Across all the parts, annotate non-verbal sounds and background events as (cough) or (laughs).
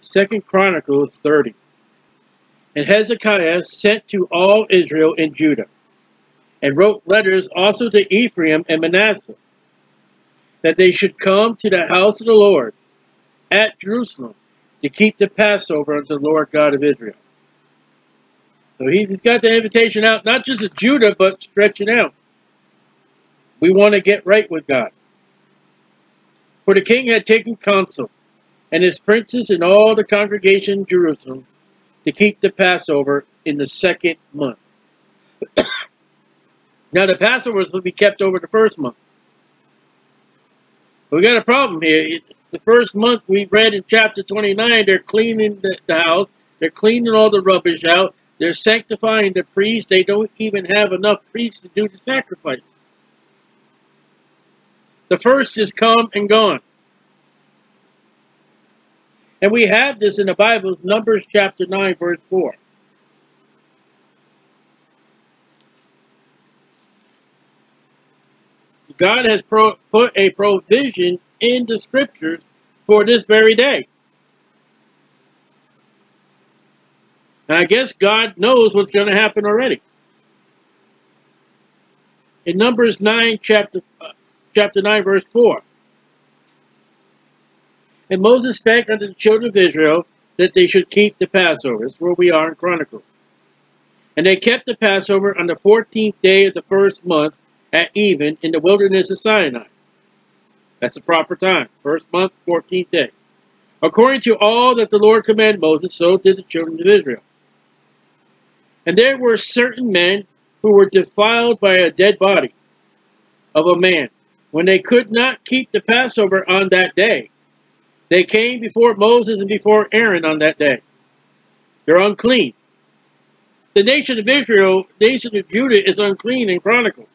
Second Chronicles 30. And Hezekiah sent to all Israel and Judah, and wrote letters also to Ephraim and Manasseh, that they should come to the house of the Lord at Jerusalem to keep the Passover unto the Lord God of Israel. So he's got the invitation out, not just to Judah, but stretching out. We want to get right with God. For the king had taken counsel, and his princes and all the congregation in Jerusalem, to keep the Passover in the second month. (coughs) now the Passover will be kept over the first month. We got a problem here. The first month we read in chapter 29, they're cleaning the, the house, they're cleaning all the rubbish out, they're sanctifying the priests. They don't even have enough priests to do the sacrifice. The first is come and gone. And we have this in the Bible, Numbers chapter 9, verse 4. God has put a provision in the scriptures for this very day. And I guess God knows what's going to happen already. In Numbers 9, chapter, uh, chapter 9, verse 4. And Moses spake unto the children of Israel that they should keep the Passover. That's where we are in Chronicles. And they kept the Passover on the 14th day of the first month at even in the wilderness of Sinai. That's the proper time. First month, 14th day. According to all that the Lord commanded Moses, so did the children of Israel. And there were certain men who were defiled by a dead body of a man. When they could not keep the Passover on that day, they came before Moses and before Aaron on that day. They're unclean. The nation of Israel, nation of Judah, is unclean in Chronicles.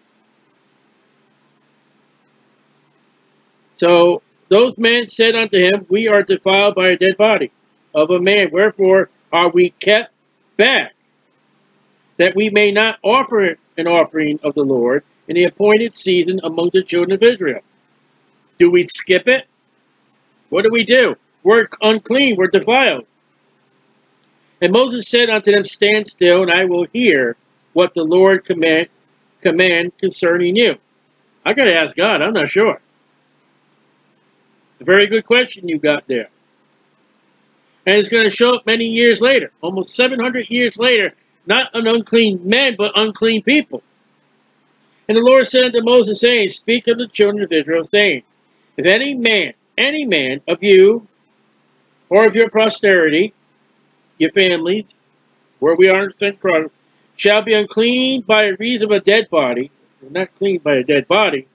So those men said unto him, We are defiled by a dead body of a man. Wherefore are we kept back that we may not offer an offering of the Lord in the appointed season among the children of Israel. Do we skip it? What do we do? We're unclean, we're defiled. And Moses said unto them, Stand still, and I will hear what the Lord command, command concerning you. I got to ask God, I'm not sure. It's a very good question you got there. And it's going to show up many years later, almost 700 years later, not an unclean man, but unclean people. And the Lord said unto Moses, saying, Speak of the children of Israel, saying, If any man, any man of you, or of your posterity, your families, where we are in St. Cross, shall be unclean by reason of a dead body, not clean by a dead body,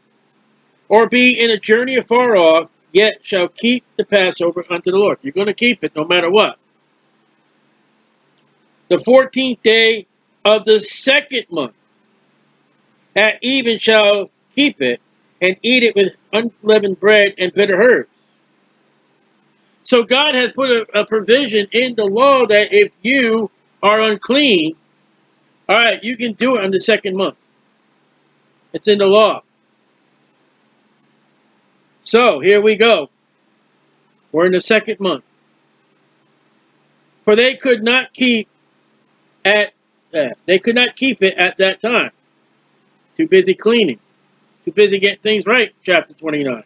or be in a journey afar off, yet shall keep the Passover unto the Lord. You're going to keep it no matter what the 14th day of the second month. At even shall keep it, and eat it with unleavened bread and bitter herbs. So God has put a, a provision in the law that if you are unclean, all right, you can do it on the second month. It's in the law. So here we go. We're in the second month. For they could not keep at that. They could not keep it at that time. Too busy cleaning. Too busy getting things right, chapter 29.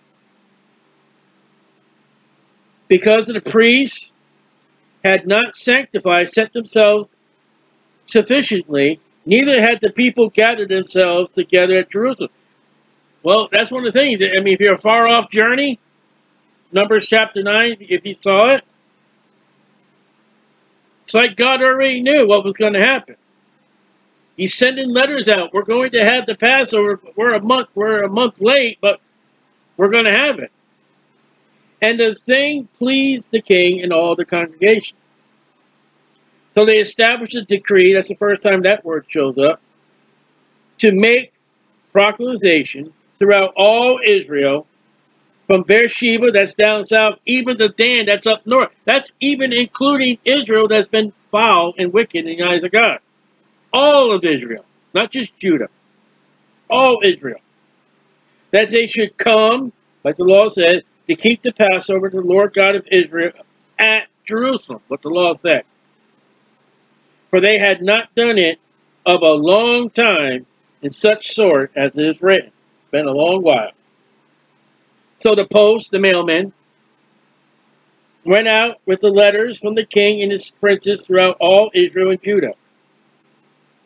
Because the priests had not sanctified, set themselves sufficiently, neither had the people gathered themselves together at Jerusalem. Well, that's one of the things. I mean, if you're a far off journey, Numbers chapter 9, if you saw it, it's like God already knew what was going to happen. He's sending letters out. We're going to have the Passover. We're a month. We're a month late, but we're going to have it. And the thing pleased the king and all the congregation. So they established a decree. That's the first time that word shows up. To make proclamation throughout all Israel from Beersheba, that's down south, even to Dan, that's up north. That's even including Israel that's been foul and wicked in the eyes of God. All of Israel, not just Judah. All Israel. That they should come, like the law said, to keep the Passover to the Lord God of Israel at Jerusalem, what the law said. For they had not done it of a long time in such sort as it is written. Been a long while. So the post, the mailman, went out with the letters from the king and his princes throughout all Israel and Judah.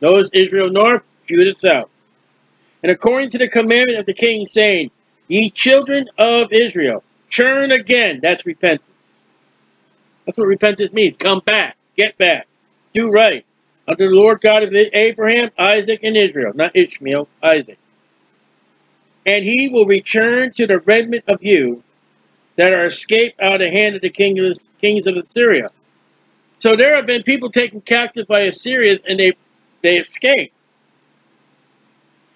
Notice Israel north, Judah south. And according to the commandment of the king, saying, Ye children of Israel, turn again. That's repentance. That's what repentance means. Come back. Get back. Do right. Unto the Lord God of Abraham, Isaac, and Israel. Not Ishmael, Isaac. And he will return to the remnant of you that are escaped out of the hand of the of the, kings of Assyria. So there have been people taken captive by Assyrians and they, they escaped.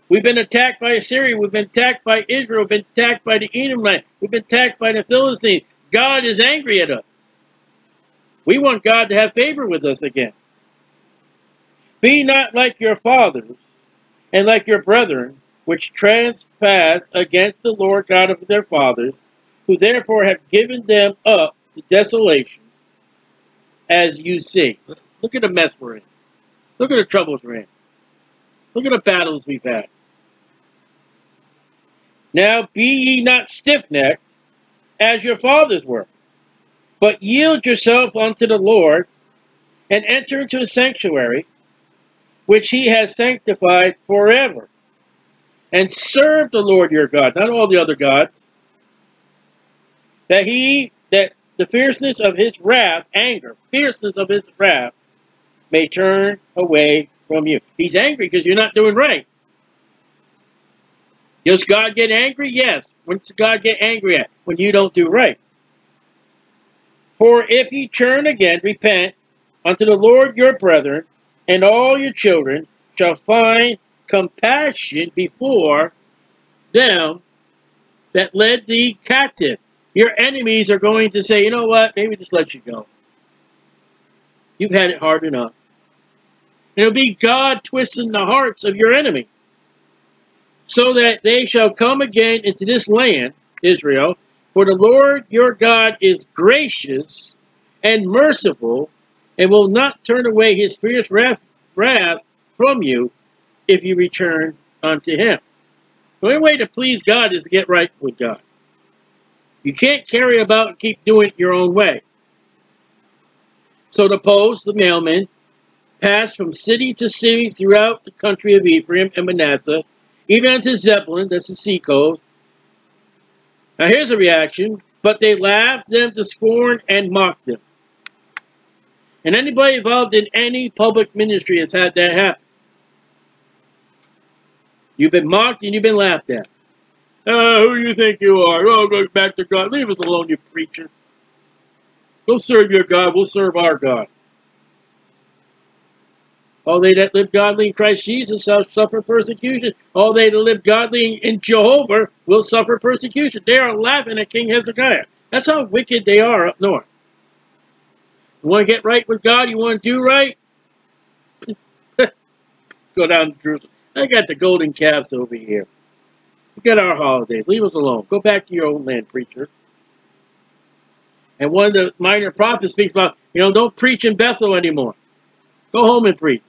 We've been attacked by Assyria. We've been attacked by Israel. We've been attacked by the Edomite. We've been attacked by the Philistines. God is angry at us. We want God to have favor with us again. Be not like your fathers and like your brethren, which trespass against the Lord God of their fathers, who therefore have given them up to desolation, as you see. Look at the mess we're in. Look at the troubles we're in. Look at the battles we've had. Now be ye not stiff-necked, as your fathers were, but yield yourself unto the Lord, and enter into a sanctuary, which he has sanctified forever, and serve the Lord your God, not all the other gods, that he, that the fierceness of his wrath, anger, fierceness of his wrath, may turn away from you. He's angry because you're not doing right. Does God get angry? Yes. When does God get angry at? When you don't do right. For if ye turn again, repent unto the Lord your brethren, and all your children shall find compassion before them that led thee captive. Your enemies are going to say, you know what, maybe just let you go. You've had it hard enough. It'll be God twisting the hearts of your enemy so that they shall come again into this land, Israel, for the Lord your God is gracious and merciful, and will not turn away his fierce wrath, wrath from you if you return unto him. The only way to please God is to get right with God. You can't carry about and keep doing it your own way. So the post, the mailman, passed from city to city throughout the country of Ephraim and Manasseh, even unto Zebulun, that's the sea coast. Now here's a reaction. But they laughed them to scorn and mocked them. And anybody involved in any public ministry has had that happen. You've been mocked and you've been laughed at. Oh, who do you think you are? Oh, go back to God. Leave us alone, you preacher. Go serve your God. We'll serve our God. All they that live godly in Christ Jesus shall suffer persecution. All they that live godly in Jehovah will suffer persecution. They are laughing at King Hezekiah. That's how wicked they are up north. You want to get right with God? You want to do right? (laughs) Go down to Jerusalem. I got the golden calves over here. We got our holidays. Leave us alone. Go back to your own land, preacher. And one of the minor prophets speaks about, you know, don't preach in Bethel anymore. Go home and preach.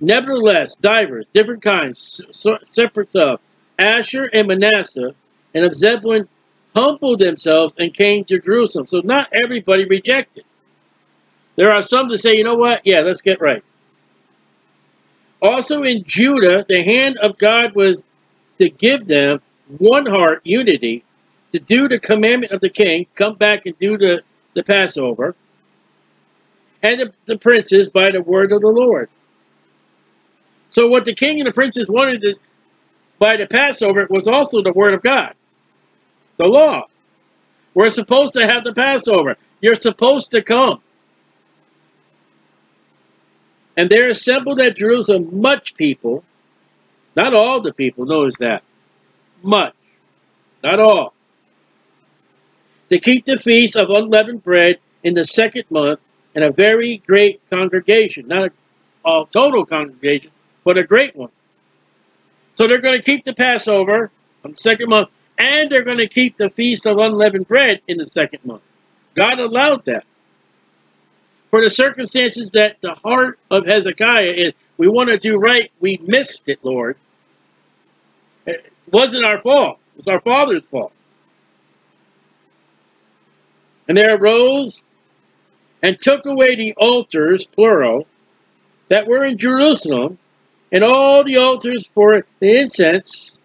Nevertheless, divers, different kinds, separate of Asher and Manasseh, and of Zebulun humbled themselves and came to Jerusalem. So not everybody rejected. There are some that say, you know what? Yeah, let's get right. Also in Judah, the hand of God was to give them one heart, unity, to do the commandment of the king, come back and do the, the Passover, and the, the princes by the word of the Lord. So what the king and the princes wanted to, by the Passover was also the word of God, the law. We're supposed to have the Passover. You're supposed to come. And there assembled at Jerusalem much people, not all the people, notice that, much, not all, to keep the feast of unleavened bread in the second month, and a very great congregation, not a, a total congregation, but a great one. So they're going to keep the Passover on the second month, And they're going to keep the Feast of Unleavened Bread in the second month. God allowed that. For the circumstances that the heart of Hezekiah is, we want to do right, we missed it, Lord. It wasn't our fault. It was our father's fault. And there arose and took away the altars, plural, that were in Jerusalem, and all the altars for the incense,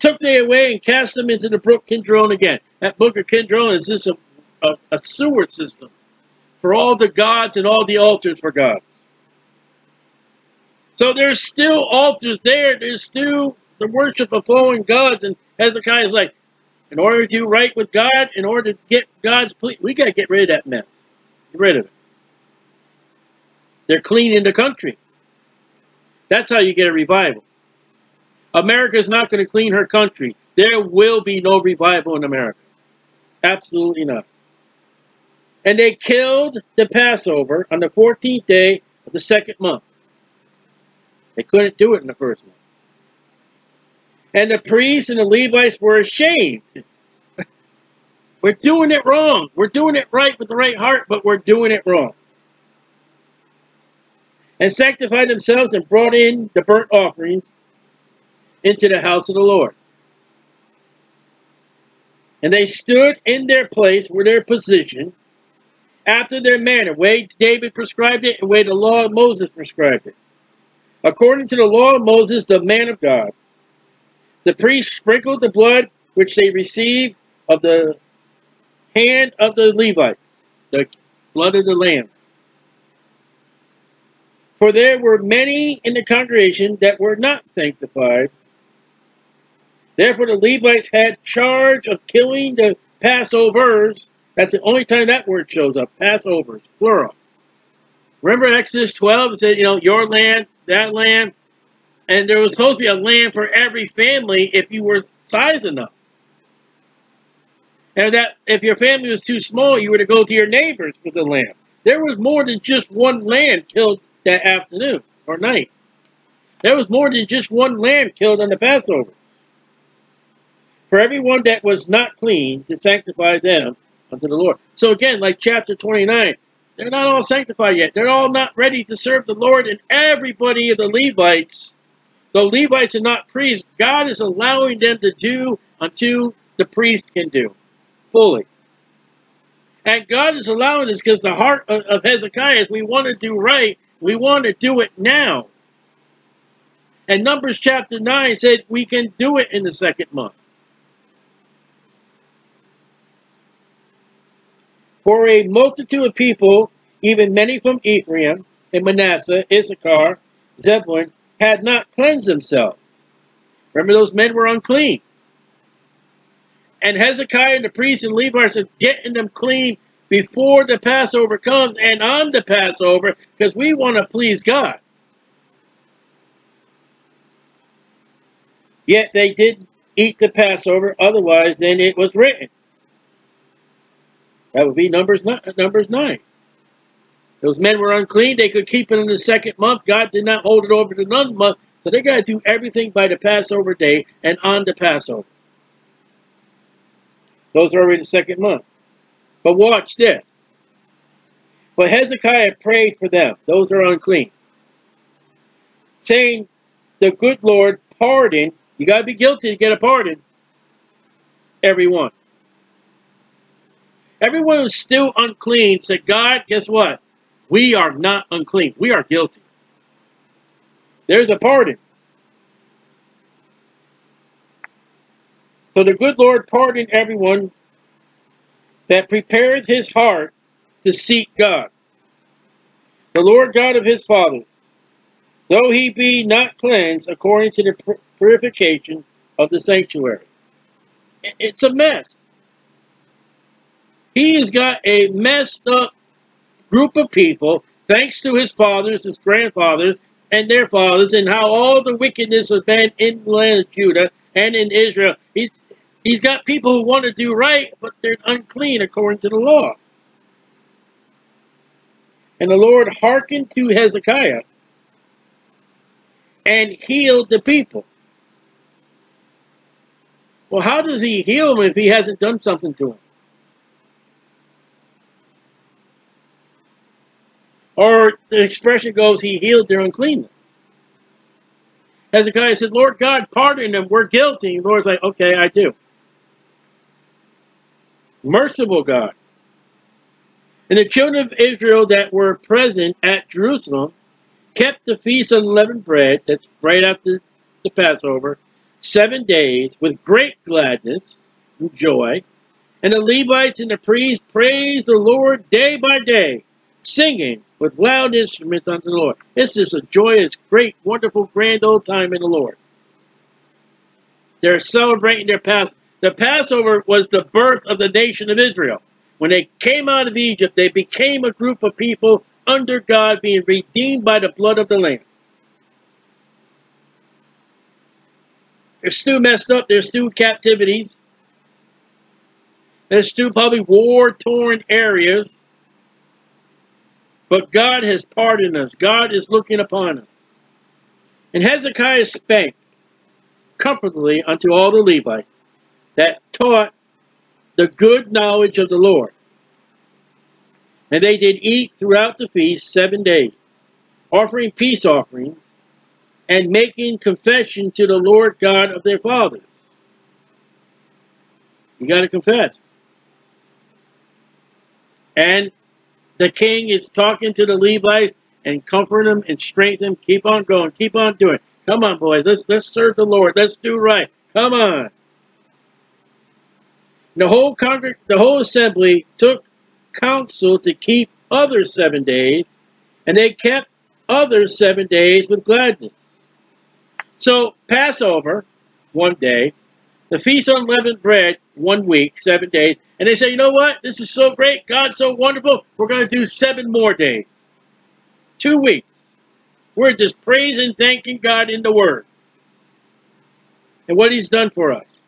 took they away and cast them into the brook Kidron again. That brook of Kidron is just a, a, a sewer system for all the gods and all the altars for gods. So there's still altars there. There's still the worship of fallen gods. And Hezekiah is like, in order to do right with God, in order to get God's please, we got to get rid of that mess. Get rid of it. They're cleaning the country. That's how you get a revival. America is not going to clean her country. There will be no revival in America. Absolutely not. And they killed the Passover on the 14th day of the second month. They couldn't do it in the first month. And the priests and the Levites were ashamed. (laughs) we're doing it wrong. We're doing it right with the right heart, but we're doing it wrong. And sanctified themselves and brought in the burnt offerings into the house of the Lord. And they stood in their place, were their position, after their manner, way David prescribed it, and way the law of Moses prescribed it. According to the law of Moses, the man of God, the priests sprinkled the blood which they received of the hand of the Levites, the blood of the lambs. For there were many in the congregation that were not sanctified. Therefore the Levites had charge of killing the Passovers. That's the only time that word shows up, Passovers, plural. Remember Exodus 12, it said, you know, your land, that land, and there was supposed to be a land for every family if you were size enough. And that if your family was too small, you were to go to your neighbors for the land. There was more than just one lamb killed that afternoon or night. There was more than just one lamb killed on the Passover. For everyone that was not clean to sanctify them unto the Lord. So again, like chapter 29, they're not all sanctified yet. They're all not ready to serve the Lord. And everybody of the Levites the Levites are not priests. God is allowing them to do until the priest can do fully. And God is allowing this because the heart of, of Hezekiah is we want to do right. We want to do it now. And Numbers chapter 9 said we can do it in the second month. For a multitude of people, even many from Ephraim and Manasseh, Issachar, Zebulun, had not cleansed themselves. Remember, those men were unclean. And Hezekiah and the priests and Levites are getting them clean before the Passover comes and on the Passover because we want to please God. Yet they didn't eat the Passover, otherwise than it was written. That would be Numbers 9. Numbers 9. Those men were unclean. They could keep it in the second month. God did not hold it over to another month. So they got to do everything by the Passover day and on the Passover. Those are in the second month. But watch this. But Hezekiah prayed for them. Those are unclean. Saying, the good Lord, pardon. You got to be guilty to get a pardon. Everyone. Everyone who's still unclean said, God, guess what? We are not unclean. We are guilty. There's a pardon. So the good Lord pardoned everyone that prepareth his heart to seek God. The Lord God of his fathers, though he be not cleansed according to the purification of the sanctuary. It's a mess. He has got a messed up group of people, thanks to his fathers, his grandfathers, and their fathers, and how all the wickedness has been in the land of Judah and in Israel. He's, he's got people who want to do right, but they're unclean according to the law. And the Lord hearkened to Hezekiah and healed the people. Well, how does he heal him if he hasn't done something to him? Or the expression goes, he healed their uncleanness. Hezekiah said, Lord God, pardon them. We're guilty. The Lord's like, okay, I do. Merciful God. And the children of Israel that were present at Jerusalem kept the feast of unleavened bread, that's right after the Passover, seven days with great gladness and joy. And the Levites and the priests praised the Lord day by day, singing with loud instruments unto the Lord. This is a joyous, great, wonderful, grand old time in the Lord. They're celebrating their Passover. The Passover was the birth of the nation of Israel. When they came out of Egypt, they became a group of people under God, being redeemed by the blood of the Lamb. They're still messed up. They're still captivities. There's still probably war-torn areas. But God has pardoned us. God is looking upon us. And Hezekiah spake comfortably unto all the Levites that taught the good knowledge of the Lord. And they did eat throughout the feast seven days, offering peace offerings and making confession to the Lord God of their fathers. You got to confess. And the king is talking to the Levite and comforting them and strengthening them. Keep on going. Keep on doing. Come on, boys. Let's let's serve the Lord. Let's do right. Come on. The whole congreg the whole assembly took counsel to keep other seven days, and they kept other seven days with gladness. So Passover, one day, the Feast on Unleavened Bread, one week, seven days, and they say, you know what? This is so great. God's so wonderful. We're going to do seven more days. Two weeks. We're just praising, thanking God in the Word. And what He's done for us.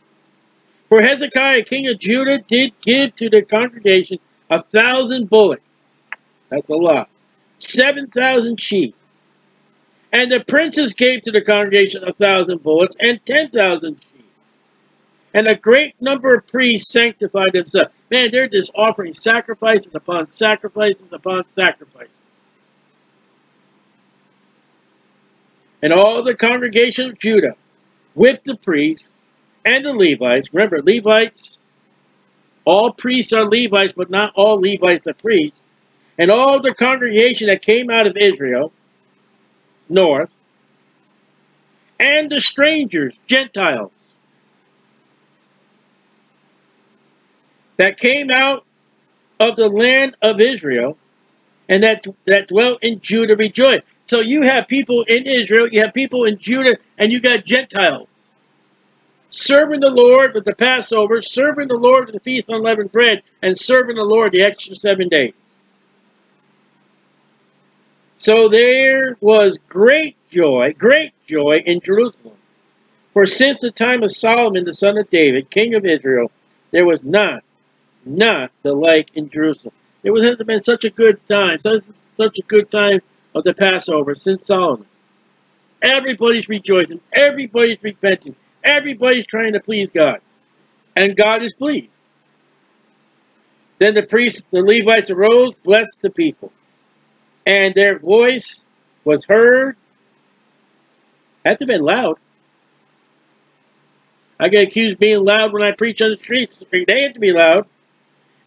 For Hezekiah, king of Judah, did give to the congregation a thousand bullocks. That's a lot. Seven thousand sheep. And the princes gave to the congregation a thousand bullocks and ten thousand sheep. And a great number of priests sanctified themselves. Man, they're just offering sacrifices upon sacrifices upon sacrifices. And all the congregation of Judah, with the priests and the Levites, remember, Levites, all priests are Levites, but not all Levites are priests, and all the congregation that came out of Israel, north, and the strangers, Gentiles, that came out of the land of Israel and that, that dwelt in Judah rejoiced. So you have people in Israel, you have people in Judah, and you got Gentiles serving the Lord with the Passover, serving the Lord with the Feast of Unleavened Bread, and serving the Lord the extra seven days. So there was great joy, great joy in Jerusalem. For since the time of Solomon, the son of David, king of Israel, there was not not the like in Jerusalem. It hasn't been such a good time, such, such a good time of the Passover since Solomon. Everybody's rejoicing. Everybody's repenting. Everybody's trying to please God. And God is pleased. Then the priests, the Levites arose, blessed the people. And their voice was heard. Had to have been loud. I get accused of being loud when I preach on the streets. They had to be loud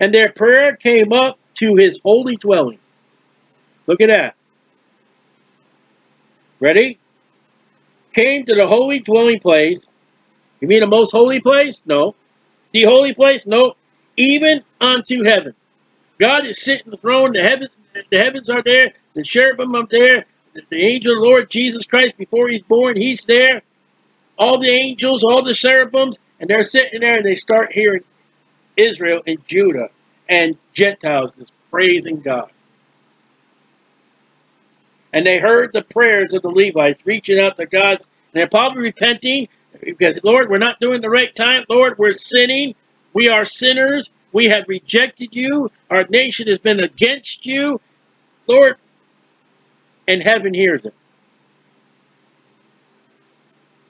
and their prayer came up to his holy dwelling. Look at that. Ready? Came to the holy dwelling place. You mean the most holy place? No. The holy place? No. Even unto heaven. God is sitting the throne. The heavens, the heavens are there. The cherubim are there. The, the angel of the Lord Jesus Christ, before he's born, he's there. All the angels, all the cherubims, and they're sitting there and they start hearing Israel and Judah and Gentiles is praising God. And they heard the prayers of the Levites reaching out to God. And they're probably repenting because, Lord, we're not doing the right time. Lord, we're sinning. We are sinners. We have rejected you. Our nation has been against you. Lord, and heaven hears it.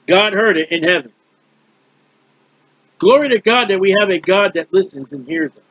God heard it in heaven. Glory to God that we have a God that listens and hears us.